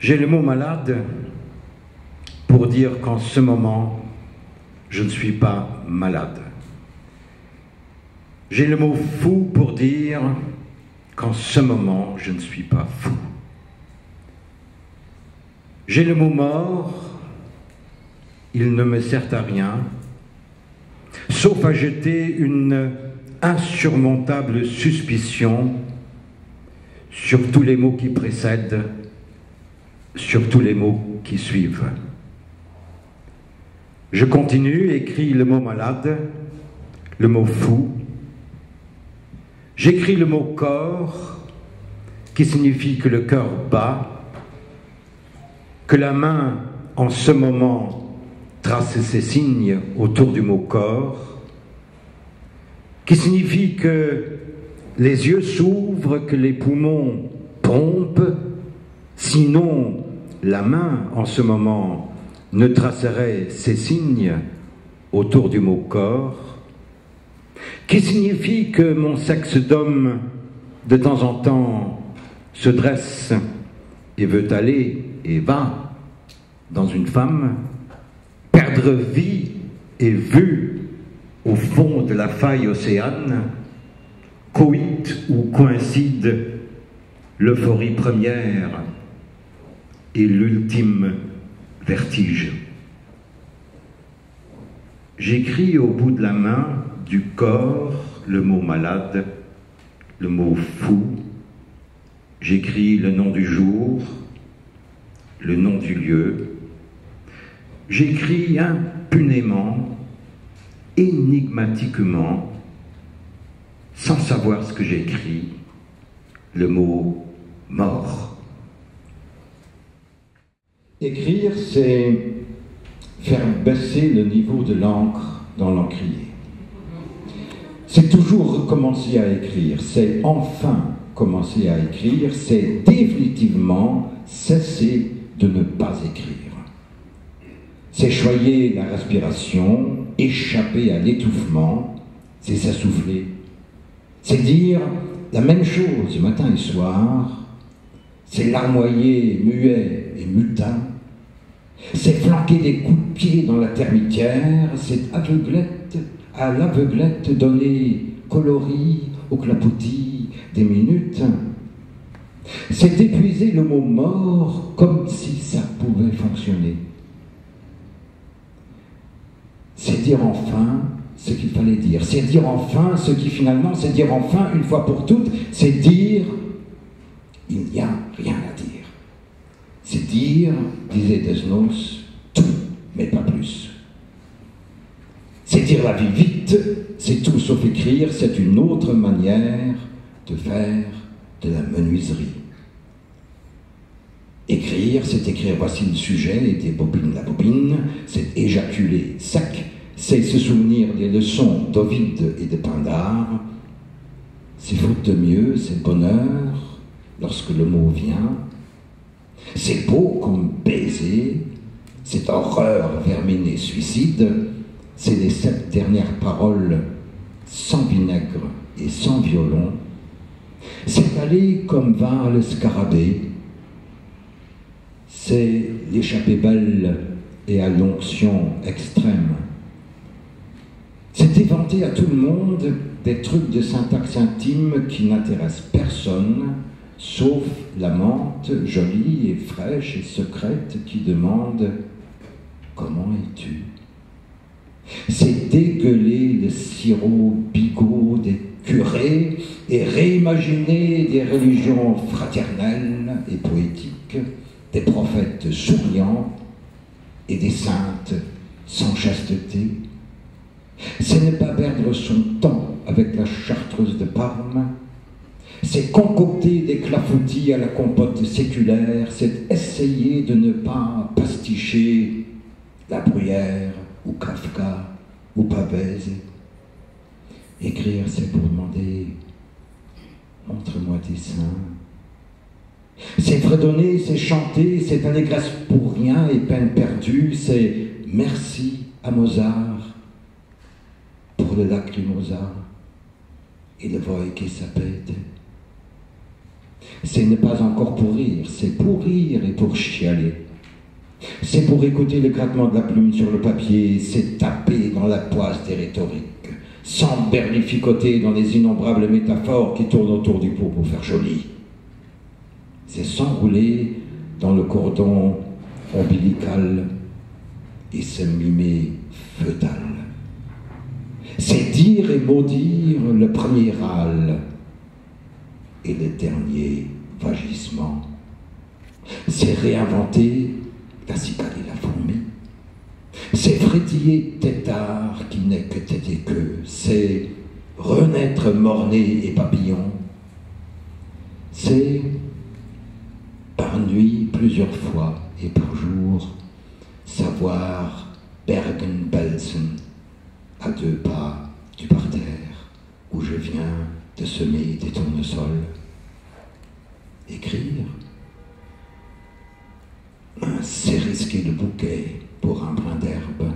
J'ai le mot malade pour dire qu'en ce moment, je ne suis pas malade. J'ai le mot fou pour dire qu'en ce moment, je ne suis pas fou. J'ai le mot mort, il ne me sert à rien, sauf à jeter une insurmontable suspicion sur tous les mots qui précèdent, sur tous les mots qui suivent. Je continue, écris le mot malade, le mot fou. J'écris le mot corps, qui signifie que le cœur bat, que la main, en ce moment, trace ses signes autour du mot corps, qui signifie que les yeux s'ouvrent, que les poumons pompent, sinon la main, en ce moment, ne tracerait ces signes autour du mot corps, qui signifie que mon sexe d'homme, de temps en temps, se dresse et veut aller et va dans une femme, perdre vie et vue au fond de la faille océane, coït ou coïncide l'euphorie première et l'ultime vertige. J'écris au bout de la main du corps le mot malade, le mot fou. J'écris le nom du jour, le nom du lieu. J'écris impunément, énigmatiquement, sans savoir ce que j'écris, le mot mort. Écrire, c'est faire baisser le niveau de l'encre dans l'encrier. C'est toujours recommencer à écrire, c'est enfin commencer à écrire, c'est définitivement cesser de ne pas écrire. C'est choyer la respiration, échapper à l'étouffement, c'est s'assouffler. C'est dire la même chose matin et soir, c'est larmoyer muet et mutin, c'est flanquer des coups de pied dans la termitière, c'est aveuglette à l'aveuglette donner coloris au clapotis des minutes. C'est épuiser le mot mort comme si ça pouvait fonctionner. C'est dire enfin ce qu'il fallait dire. C'est dire enfin ce qui finalement, c'est dire enfin une fois pour toutes, c'est dire il n'y a. C'est dire, disait Desnos, tout, mais pas plus. C'est dire la vie vite, c'est tout sauf écrire, c'est une autre manière de faire de la menuiserie. Écrire, c'est écrire voici le sujet et des bobines la bobine, c'est éjaculer sec, c'est se souvenir des leçons d'Ovide et de Pindare, c'est faute de mieux, c'est bonheur lorsque le mot vient, c'est beau comme baiser, cette horreur verminée suicide, c'est les sept dernières paroles sans vinaigre et sans violon. C'est aller comme va le scarabée, c'est l'échappée belle et à l'onction extrême. C'est éventer à tout le monde des trucs de syntaxe intime qui n'intéressent personne, sauf l'amante jolie et fraîche et secrète qui demande Comment es-tu? C'est dégueuler le sirop bigot des curés et réimaginer des religions fraternelles et poétiques, des prophètes souriants et des saintes sans chasteté. C'est ne pas perdre son temps avec la chartreuse de Parme, c'est concocter des clafoutis à la compote séculaire, c'est essayer de ne pas pasticher la bruyère ou Kafka ou Pavese. Écrire, c'est pour demander montre-moi tes seins. C'est fredonner, c'est chanter, c'est allégresse pour rien et peine perdue, c'est merci à Mozart pour le lac du Mozart et le voix qui s'appelle. C'est ne pas encore pour rire, c'est pour rire et pour chialer. C'est pour écouter le grattement de la plume sur le papier, c'est taper dans la poisse des rhétoriques, s'emberlificoter dans les innombrables métaphores qui tournent autour du pot pour faire joli. C'est s'enrouler dans le cordon ombilical et se mimer fœtal. C'est dire et maudire le premier râle et le dernier vagissement. C'est réinventer la cicale et la fourmi. C'est frétiller tétard qui n'est que tête et queue. C'est renaître morné et papillon. C'est par nuit plusieurs fois et par jour savoir Bergen-Belsen à deux pas du parterre où je viens de semer des tournesols. Écrire, c'est risquer le bouquet pour un brin d'herbe.